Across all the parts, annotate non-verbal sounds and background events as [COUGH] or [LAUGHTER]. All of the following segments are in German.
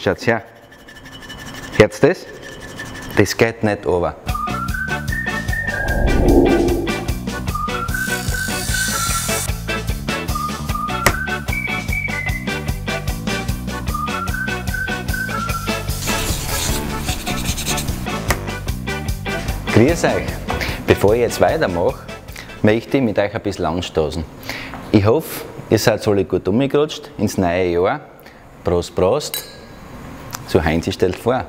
Schaut her. Hört das? Das geht nicht over. Grüß euch! Bevor ich jetzt weitermache, möchte ich mit euch ein bisschen anstoßen. Ich hoffe, ihr seid alle gut umgerutscht ins neue Jahr. Prost, Prost! So Heinz stellt vor.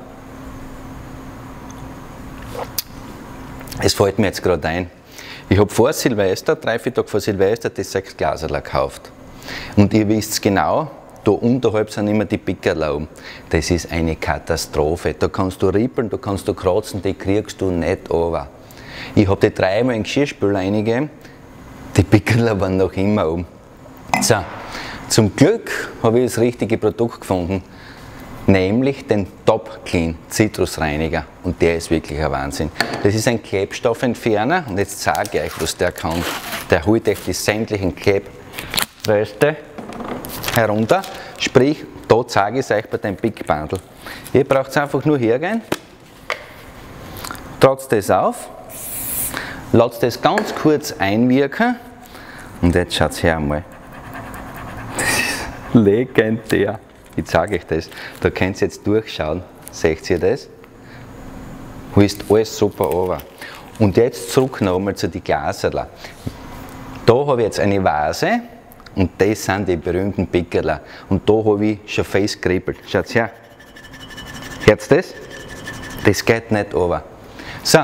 Es fällt mir jetzt gerade ein. Ich habe vor Silvester, drei, vier Tage vor Silvester, das sechs Glaserl gekauft. Und ihr wisst genau, da unterhalb sind immer die Pickerlauben. Das ist eine Katastrophe. Da kannst du rippeln, da kannst du kratzen, die kriegst du nicht over. Ich habe die dreimal in den Geschirrspüler eingegeben, die Pickerler waren noch immer um. So, zum Glück habe ich das richtige Produkt gefunden, nämlich den Top Clean Zitrusreiniger. Und der ist wirklich ein Wahnsinn. Das ist ein Klebstoffentferner und jetzt zeige ich euch, was der kann. Der holt euch die sämtlichen Klebreste herunter. Sprich, da zeige ich es euch bei dem Big Bundle. Ihr braucht einfach nur hergehen, tragt das auf, lasst das ganz kurz einwirken und jetzt schaut es her einmal. Das ist legendär. Ich zeige euch das. Da könnt ihr jetzt durchschauen. Seht ihr das? Ist alles super over. Und jetzt zurück nochmal zu den Glaserler. Da habe ich jetzt eine Vase und das sind die berühmten Pickerler. Und da habe ich schon festgeribbelt. Schaut her. Hört das? Das geht nicht over. So,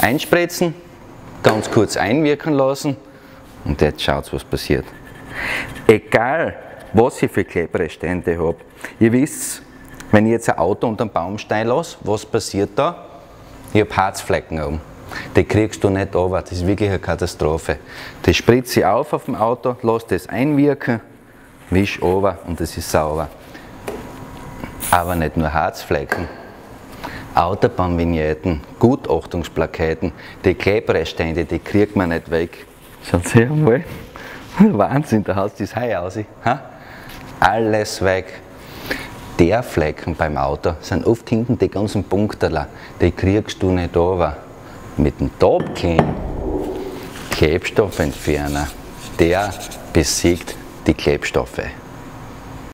einspritzen, ganz kurz einwirken lassen und jetzt schaut was passiert. Egal, was ich für Klebrestände habe. Ihr wisst, wenn ich jetzt ein Auto unter den Baumstein lasse, was passiert da? Ich habe Harzflecken oben. Die kriegst du nicht runter, das ist wirklich eine Katastrophe. Das spritze ich auf auf dem Auto, lasse das einwirken, wisch runter und das ist sauber. Aber nicht nur Harzflecken. Autobahnvignetten, Gutachtungsplaketen, die Klebrestände, die kriegt man nicht weg. Schaut her mal. [LAUGHS] Wahnsinn, da hast du das Hai aus. Ha? Alles weg. Der Flecken beim Auto sind oft hinten die ganzen Punkte, die kriegst du nicht runter mit dem Top Clean Klebstoffentferner, der besiegt die Klebstoffe.